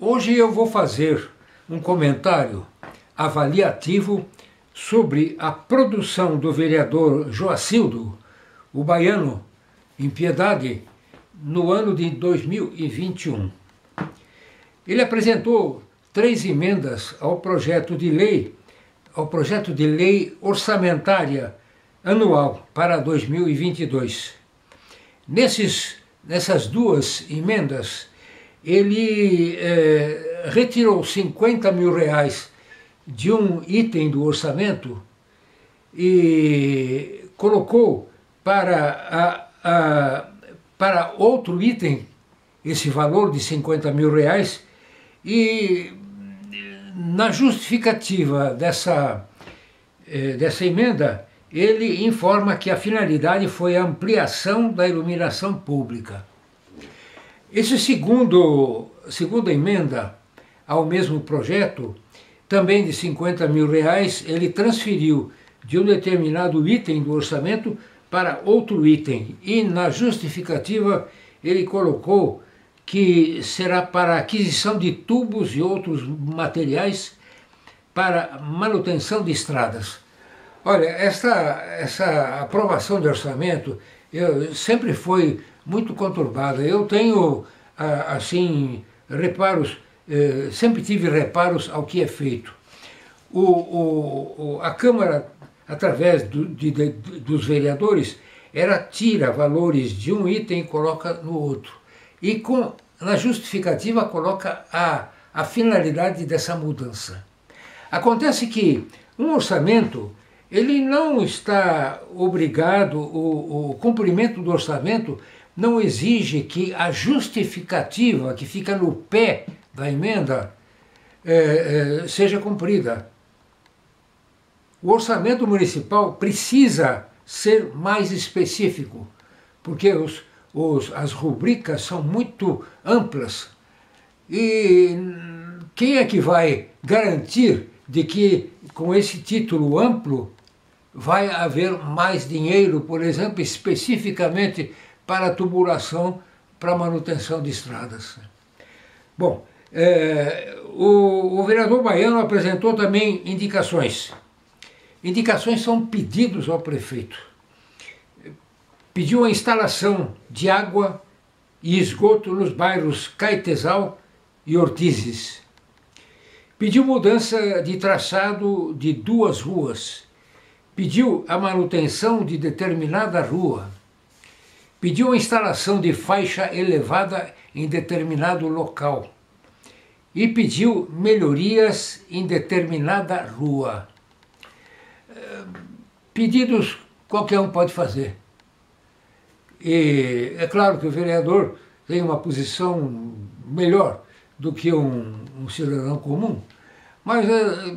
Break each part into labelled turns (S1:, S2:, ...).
S1: Hoje eu vou fazer um comentário avaliativo sobre a produção do vereador Joacildo, o baiano, em Piedade, no ano de 2021. Ele apresentou três emendas ao projeto de lei, ao projeto de lei orçamentária anual para 2022. Nesses, nessas duas emendas, ele é, retirou 50 mil reais de um item do orçamento e colocou para, a, a, para outro item esse valor de 50 mil reais e na justificativa dessa, eh, dessa emenda ele informa que a finalidade foi a ampliação da iluminação pública. Esse segundo, segunda emenda ao mesmo projeto, também de 50 mil reais, ele transferiu de um determinado item do orçamento para outro item e na justificativa ele colocou que será para aquisição de tubos e outros materiais para manutenção de estradas. Olha, essa, essa aprovação de orçamento eu, sempre foi muito conturbada. Eu tenho, assim, reparos, eh, sempre tive reparos ao que é feito. O, o, a Câmara, através do, de, de, dos vereadores, ela tira valores de um item e coloca no outro. E com, na justificativa coloca a, a finalidade dessa mudança. Acontece que um orçamento ele não está obrigado, o, o cumprimento do orçamento não exige que a justificativa que fica no pé da emenda é, é, seja cumprida. O orçamento municipal precisa ser mais específico, porque os, os, as rubricas são muito amplas. E quem é que vai garantir de que com esse título amplo vai haver mais dinheiro, por exemplo, especificamente para tubulação, para manutenção de estradas. Bom, é, o, o vereador baiano apresentou também indicações. Indicações são pedidos ao prefeito. Pediu a instalação de água e esgoto nos bairros Caetesal e Ortizes. Pediu mudança de traçado de duas ruas. Pediu a manutenção de determinada rua pediu a instalação de faixa elevada em determinado local e pediu melhorias em determinada rua. Pedidos qualquer um pode fazer. E é claro que o vereador tem uma posição melhor do que um, um cidadão comum, mas é,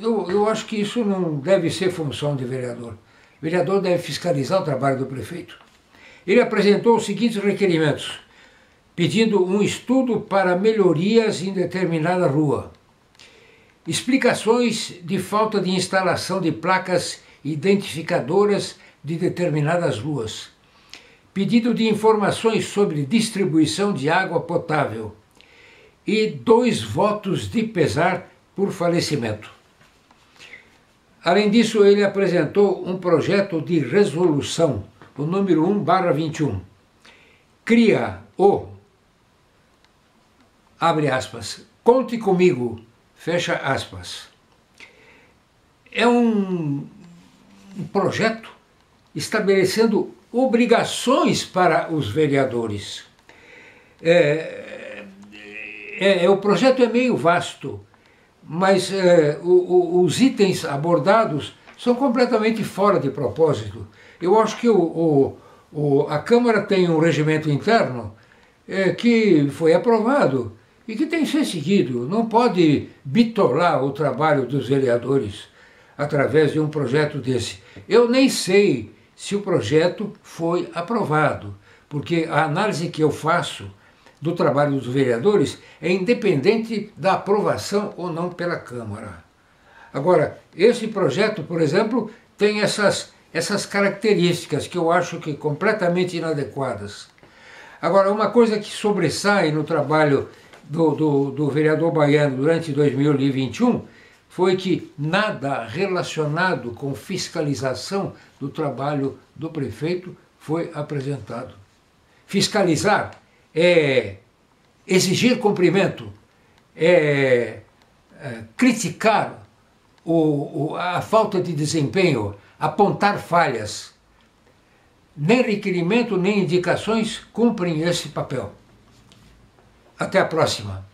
S1: eu, eu acho que isso não deve ser função de vereador. O vereador deve fiscalizar o trabalho do prefeito ele apresentou os seguintes requerimentos, pedindo um estudo para melhorias em determinada rua, explicações de falta de instalação de placas identificadoras de determinadas ruas, pedido de informações sobre distribuição de água potável e dois votos de pesar por falecimento. Além disso, ele apresentou um projeto de resolução o número 1 barra 21. Cria o, abre aspas, conte comigo, fecha aspas. É um, um projeto estabelecendo obrigações para os vereadores. É, é, é, o projeto é meio vasto, mas é, o, o, os itens abordados são completamente fora de propósito. Eu acho que o, a Câmara tem um regimento interno é, que foi aprovado e que tem que ser seguido. Não pode bitolar o trabalho dos vereadores através de um projeto desse. Eu nem sei se o projeto foi aprovado, porque a análise que eu faço do trabalho dos vereadores é independente da aprovação ou não pela Câmara. Agora, esse projeto, por exemplo, tem essas essas características que eu acho que completamente inadequadas. Agora, uma coisa que sobressai no trabalho do, do, do vereador baiano durante 2021 foi que nada relacionado com fiscalização do trabalho do prefeito foi apresentado. Fiscalizar é exigir cumprimento, é, é criticar o, o, a falta de desempenho, apontar falhas. Nem requerimento, nem indicações cumprem esse papel. Até a próxima.